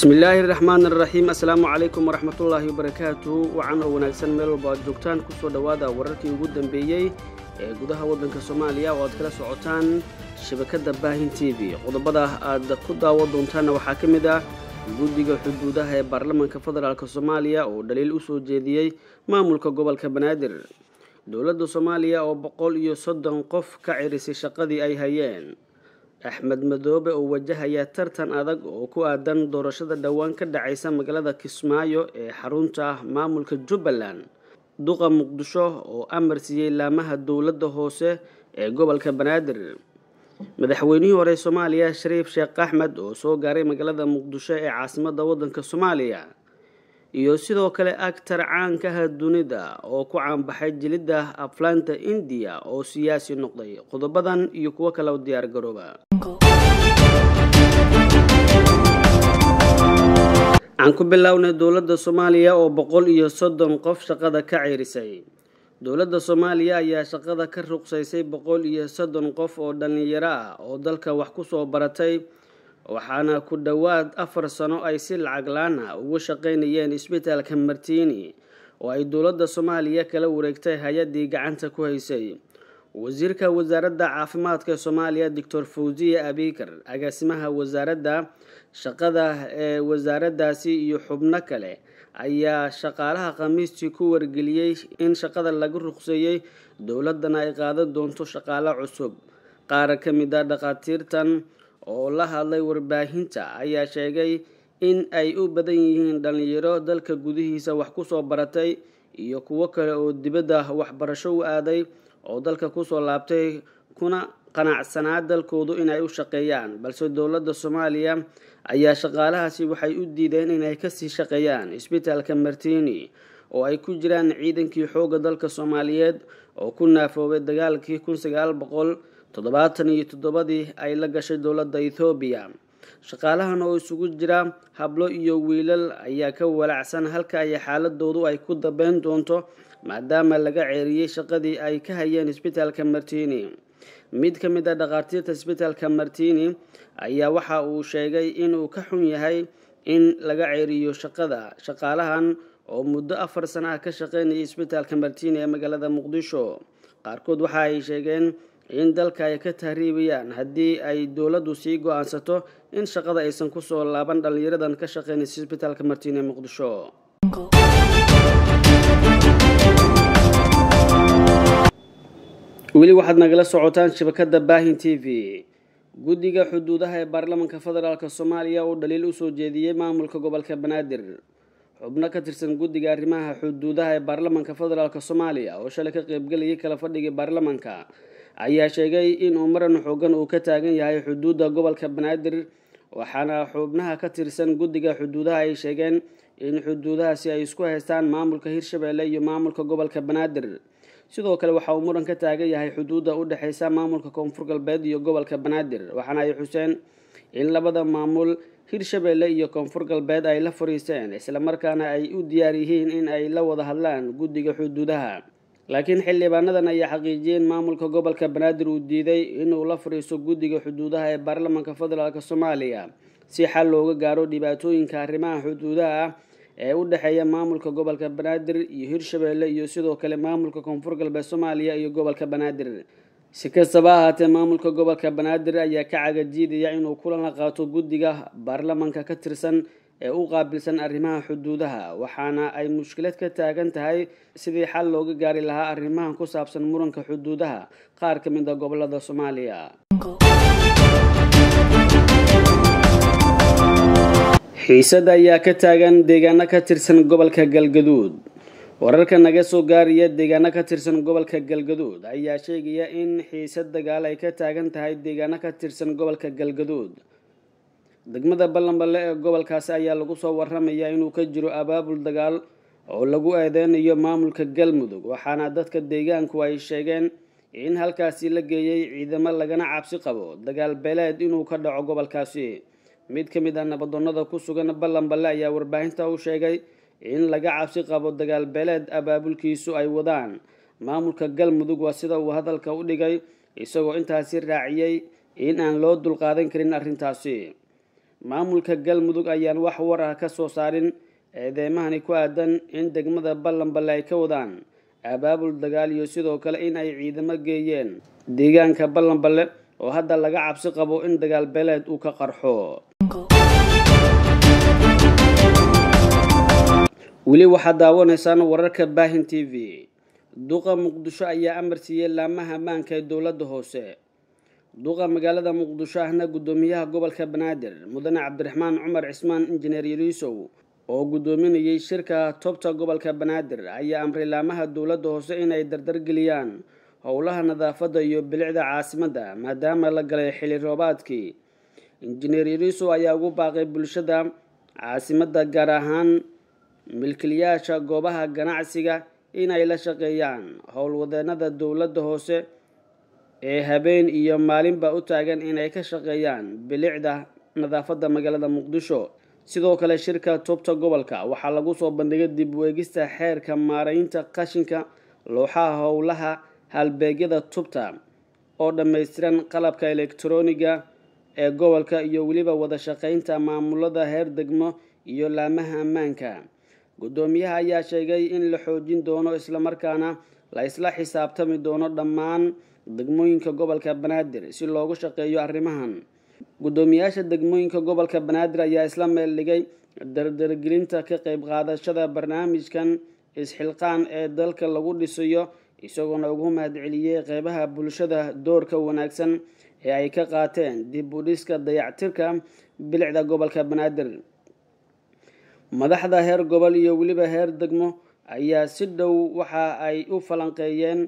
Jungle. bismillaahi raxmaan raxiim assalaamu calaykum waraxmatullaahi wabarakaatu wacan oo wanaagsan meel walba aad joogtaan ku soo dhowaada wararkii ugu dambeeyey ee gudaha waddanka soomaaliya oo aad kala socotaan shabakadda baahin t v. Qodobada aad ku daawo doontaanna waxaa ka mid ah guddiga xuduudaha ee baarlamaanka federaalk soomaaliya oo dhaliil u soo jeediyey maamulka gobolka banaadir. Dowladda soomaaliya oo boqol iyo soddon qof ka cirisay shaqadii ay hayeen axmed madoobe oo wajahaya tartan adag oo ku aadan doorashada dhowaan ka dhacaysa magaalada kismaayo ee xarunta maamulka jubbaland. Duqa muqdisho oo amar siiyey laamaha dowladda hoose ee gobolka banaadir. Madaxweynihii hore soomaaliya shariif sheekh axmed oo soo gaaray magaalada muqdisho ee caasimadda waddanka soomaaliya. Iyo sidoo kale agtar caankaha dunida oo ku caanbaxay jilidda aflaanta indiya oo siyaasi noqday qodobadan iyo kuwo kale diyaar garooba Jungle. aan ku bilownay dowladda soomaaliya oo boqol iyo soddon qof shaqada ka ceerisay dowladda soomaaliya ayaa shaqada ka ruqsaysay boqol iyo soddon qof oo dhallinyaro ah oo dalka wax ku soo baratay waxaana ku dhowaad afar sano ay si lacag laan ah ugu shaqaynayeen isbitaalka martiini oo ay dowladda soomaaliya kala wareegtay hay'addii gacanta ku haysay wasiirka wasaaradda caafimaadka soomaaliya doctor fawziye abikar agaasimaha wasaaradda shaqada ee wasaaraddaasi iyo xubno kale ayaa shaqaalaha khamiistii ku wargeliyey in shaqada laga ruqseeyey dowladdana ay qaadan doonto shaqaalo cusub. Qaar ka mid a dhakhaatiirtan oo la hadlay warbaahinta ayaa sheegay in ay u badan yihiin dhallinyaro dalka gudihiisa wax ku soo baratay iyo kuwo kale oo dibadda waxbarasho u aaday oo dalka ku soo laabtay kuna qanacsanaa dalkoodu inay u shaqeeyaan. Balse dowladda soomaaliya ayaa shaqaalahaasi waxay u diideen inay ka sii shaqeeyaan isbitaalka martiini oo ay ku jiraan ciidankii xoogga dalka soomaaliyeed oo ku naafoobay dagaalkii kun sagaal boqol toddobaatan iyo toddobadii ay la gashay dowladda ethoobiya shaqaalahan oo isugu jira hablo iyo wiilal ayaa ka walacsan halka ay xaaladoodu ay ku dambeyn doonto maadaama laga ceeriyey shaqadii ay ka hayeen isbitaalka martiini mid ka mid a dhakhaatiirta isbitaalka martiini ayaa waxa uu sheegay inuu ka xun yahay in laga ceeriyo shaqada shaqaalahan oo muddo afar sana ah ka shaqeynayay isbitaalka martiini ee magaalada muqdisho. Qaarkood waxa ay sheegeen in dalka ay ka tahriibayaan haddii ay dowladdu sii go'aansato in shaqada aysan ku soo laaban dhallinyaradan ka shaqeynaysa isbitaalka martiini ee muqdisho weli waxaad nagala socotaan shabakadda baahin t v. Guddiga xuduudaha ee baarlamaanka federaalk soomaaliya oo dhaliil u soo jeediyey maamulka gobolka banaadir. Xubno ka tirsan guddiga arrimaha xuduudaha ee baarlamaanka federaalk soomaaliya oo shalay ka qaybgelayay kala fadhigii baarlamaanka ayaa sheegay inuu maran xoogan uu ka taagan yahay xuduudda gobolka banaadir. Waxaana xubnaha ka tirsan guddiga xuduudaha ay sheegeen in xuduudahaasi ay isku haystaan maamulka hirshabeelle iyo maamulka gobolka banaadir sidoo kale waxa uu muran ka taagan yahay xuduudda u dhexeysa maamulka koonfur galbeed iyo gobolka banaadir waxaana ay xuseen in labada maamul hirshabeelle iyo koonfur galbeed ay la fariisteen islamarkaana ay u diyaar yihiin in ay la wada hadlaan guddiga xuduudaha. Laakiin xildhibaanadan ayaa xaqiijiyey maamulka gobolka banaadir uu diiday inuu la fariisto guddiga xuduudaha ee baarlamaanka federaalk soomaaliya si xal looga gaaro dhibaatooyinka arrimaha xuduudaha ah ee u dhexeeya maamulka gobolka banaadir iyo hirshabeelle iyo sidoo kale maamulka koonfur galbeed soomaaliya iyo gobolka banaadir. Si kastaba ahaatee maamulka gobolka banaadir ayaa ka cagajiidaya inuu kulan la qaato guddiga baarlamaanka ka tirsan ee u qaabilsan arrimaha xuduudaha waxaana ay mushkilad ka taagan tahay sidii xal looga gaari lahaa arrimahan ku saabsan muranka xuduudaha qaar ka mid a gobollada soomaaliya xiisada ayaa ka taagan deegaano ka tirsan gobolka galgaduud. Wararka naga soo gaaraya deegaano ka tirsan gobolka galgaduud ayaa sheegaya in xiisad dagaal ay ka taagan tahay deegaano ka tirsan gobolka galgaduud. Degmada ballanballe ee gobolkaasi ayaa lagu soo waramayaa inuu ka jiro abaabul dagaal oo lagu eedeynayo maamulka galmudug waxaana dadka deegaanku ay sheegeen in halkaasi la geeyey ciidamo lagana cabsi qabo dagaal beeleed inuu ka dhaco gobolkaasi mid ka mid ah nabadoonnada ku sugan ballanballe ayaa warbaahinta u sheegay in laga cabsi qabo dagaal beeleed abaabulkiisu ay wadaan. Maamulka galmudug waa sida uu hadalka u dhigay isagoo intaasi raaciyey in aan loo dulqaadan karin arrintaasi. Maamulka galmudug ayaan wax war ah ka soo saarin eedeymahani ku aadan in degmada ballanballe ay ka wadaan. Abaabul dagaal iyo sidoo kale in ay ciidamo geeyeen. Deegaanka ballanballe oo hadda laga cabsi qabo in dagaal beeleed uu ka qarxo weli waxaad daawanaysaan wararka baahin t v. Duqa muqdisho ayaa amar siiyey laamaha ammaanka ee dowladda hoose. Duqa magaalada muqdisho ahna guddoomiyaha gobolka banaadir mudane cabdiraxmaan cumar cismaan injineer yariisow oo guddoominayay shirka tobta gobolka banaadir ayaa amray laamaha dowladda hoose inay dardargeliyaan howlaha nadaafadda iyo bilicda caasimadda maadaama la galay xili roobaadkii injineer yariisow ayaa ugu baaqay bulshada caasimadda gaar ahaan milkiilayaasha goobaha ganacsiga inay la shaqeeyaan. Howlwadeenada dowladda hoose ee habeen iyo maalinba u taagan inay ka shaqeeyaan bilicda nadaafadda magaalada muqdisho. Sidoo kale shirka tubta gobolka waxaa lagu soo bandhigay dib u eegista xeerka maaraynta qashinka looxaha howlaha halbeegyada tubta oo dhammaystiran qalabka elektroniga ee gobolka iyo weliba wada shaqeynta maamulada heer degmo iyo laamaha ammaanka guddoomiyaha ayaa sheegay in la xoojin doono islamarkaana la isla xisaabtami doono dhammaan degmooyinka gobolka banaadir si loogu shaqeeyo arrimahan. Guddoomiyaasha degmooyinka gobolka banaadir ayaa isla meel dhigay dardargelinta ka qeyb qaadashada barnaamijkan isxilqaan ee dalka lagu dhisayo isagoona ugu mahadceliyey qeybaha bulshada doorka wanaagsan ee ay ka qaateen dib u dhiska dayactirka bilicda gobolka banaadir madaxda heer gobol iyo weliba heer degmo ayaa si dhow waxa ay u falanqeeyeen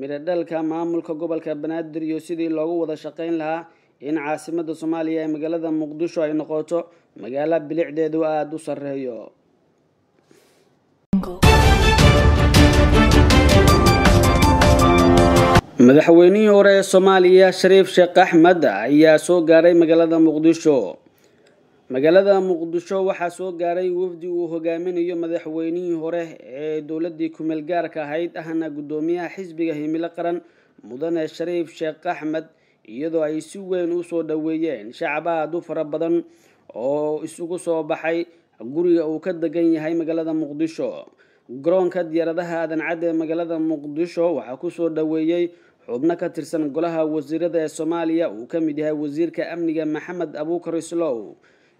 miradhalka maamulka gobolka banaadir iyo sidii loogu wada shaqeyn lahaa in caasimada soomaaliya ee magaalada muqdisho ay noqoto magaalo bilicdeedu aada u sarreeyo. Madaxweynihii hore ee soomaaliya shariif sheekh axmed ayaa soo gaaray magaalada muqdisho magaalada muqdisho waxaa soo gaaray wafdi uu hogaaminayo madaxweynihii hore ee dowladii kumeel gaarka ahayd ahna guddoomiyaha xisbiga himilo qaran mudane shariif sheekh axmed iyadoo ay si weyn u soo dhoweeyeen shacab aada u fara badan oo isugu soo baxay guriga uu ka degan yahay magaalada muqdisho. Garoonka diyaaradaha aadan cadde ee magaalada muqdisho waxaa ku soo dhoweeyey xubno ka tirsan golaha wasiirada ee soomaaliya uu ka mid yahay wasiirka amniga maxamed abuukar islow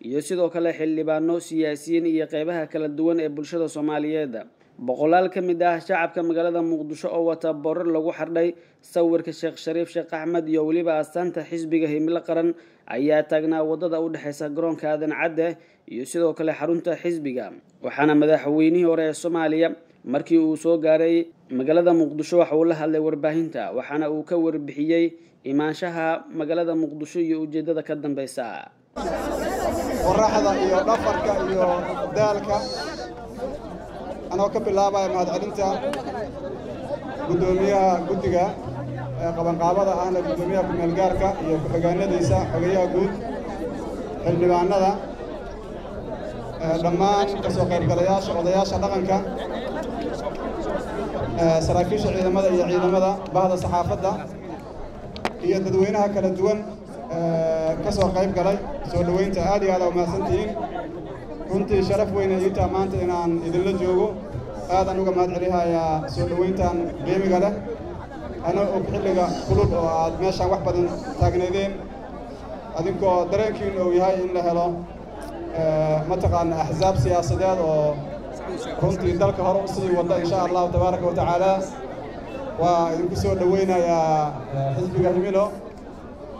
iyo sidoo kale xildhibaano siyaasiyiin iyo qeybaha kala duwan ee bulshada soomaaliyeed. Boqolaal ka mid ah shacabka magaalada muqdisho oo wata borar lagu xardhay sawirka sheekh shariif sheekh axmed iyo weliba astaanta xisbiga himilo qaran ayaa taagnaa waddada u dhexeysa garoonka aadan cadde iyo sidoo kale xarunta xisbiga. Waxaana madaxweynihii hore ee soomaaliya markii uu soo gaaray magaalada muqdisho waxa uu la hadlay warbaahinta waxaana uu ka warbixiyey imaanshaha magaalada muqdisho iyo ujeedada ka dambeysa qoraxda iyo dhafarka iyo daalka anoo ka bilaabaya mahadcelinta guddoomiyaha guddiga ee qabanqaabada ahna guddoomiyaha kumeelgaarka iyo ku-xigeenadiisa xogeyaha guud xildhibaanada dhammaan ka soo qaybgalayaasha odayaasha dhaqanka saraakiisha ciidamada iyo ciidamada bahda saxaafadda iyo dadweynaha kala duwan ka soo qayb galay soo dhoweynta aad iyo aad aa runtii sharaf weyne iitaa maanta inaan idinla joogo. Aadaan uga mahad celihayaa soo dhoweyntan qiimiga leh. Ana og xilliga kulul oo aad meeshaan wax badan taagnaydeen. Adinkoo dareenkiinu uu yahay in la helo mataqaana axsaab siyaasadeed oo runtii dalka hore u sii wada insha allahu tabaaraka wa tacaala. Waa idinku soo dhoweynayaa xisbiga himilo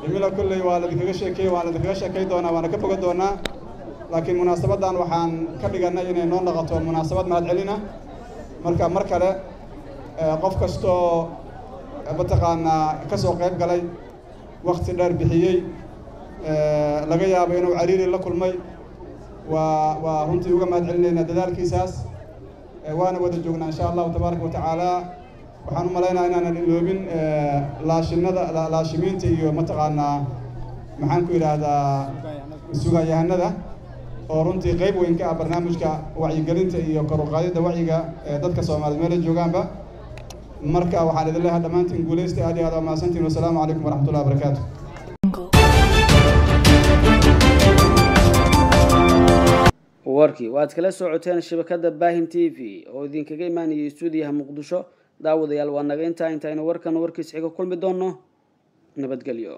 himilo kolley waa ladinkaga sheekeeye waan ladinkaga sheekay doonaa waana ka boga doonaa laakiin munaasabaddan waxaan ka dhigannay inay noo noqoto munaasabad mahadcelina marka mar kale qof kastoo mataqaanaa ka soo qayb galay wakti dheer bixiyey laga yaabo inuu cariiri la kulmay waa waa runtii uga mahad celinaynaa dadaalkiisaas. Waana wada joognaa insha allahu tabaaraka wa tacaala waxaan u malaynaa inaanan iloobin laashinada laashimiinta iyo mataqaanaa maxaan ku yidhaahdaa sugayahanada oo runtii qayb weyn ka ah barnaamijka wacyigelinta iyo qaadidda wacyiga ee dadka soomaaliyeed meela joogaanba. Marka waxaan idin leeyahay dhammaantiin guulaysta aad iyo aad waa mahadsantiin wasalaamu calaykum waraxmatullahi wabarakaatu warkii waad kala socoteen shabakada baahin t v oo idinkaga imaanayay stuudiyaha muqdisho daawadayaal waa naga intaa intaynu warkan warkiis xiga kulmi doonno nabadgelyo